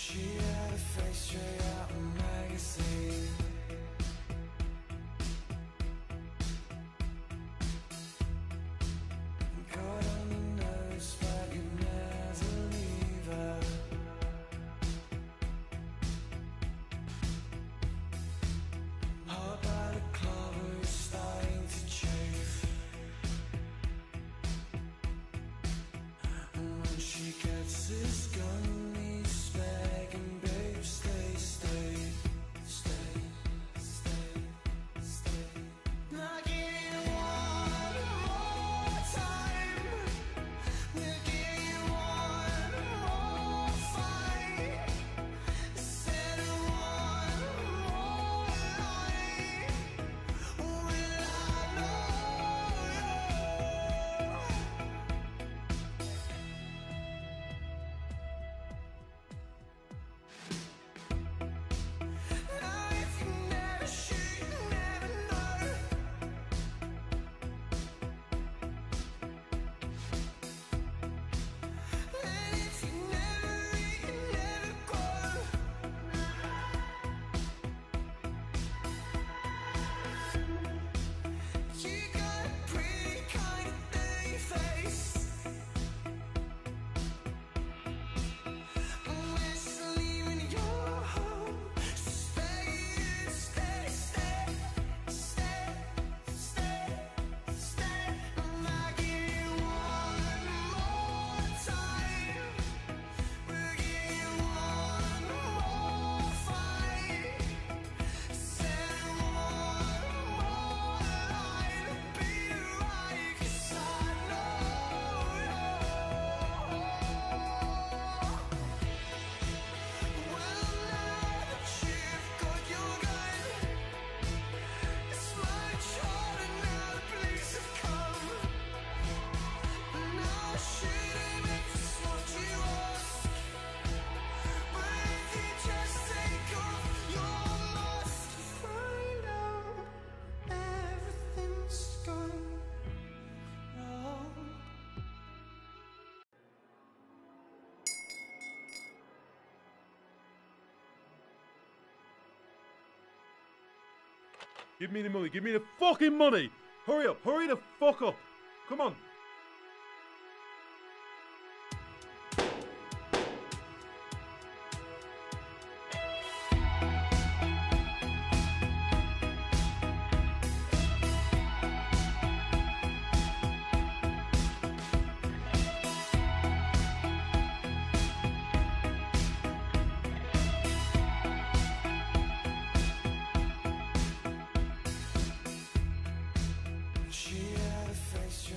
She had a face straight out of a magazine Give me the money. Give me the fucking money. Hurry up. Hurry the fuck up. Come on. She had a face